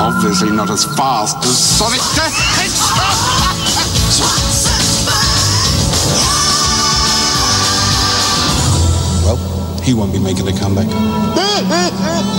Obviously not as fast as Sonic the Hedgehog. Well, he won't be making a comeback.